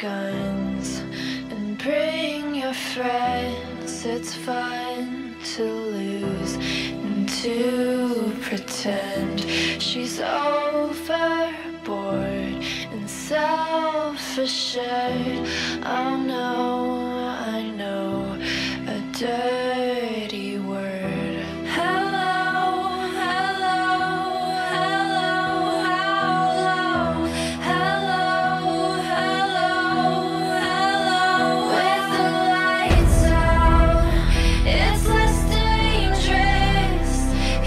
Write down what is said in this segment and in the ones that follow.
guns and bring your friends. It's fun to lose and to pretend she's overboard and self assured. I know.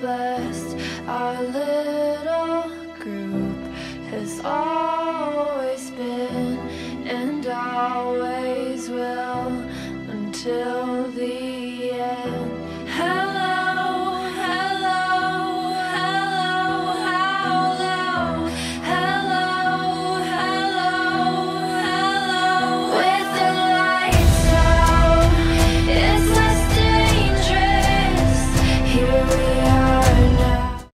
blessed. Our little group has always been and always will until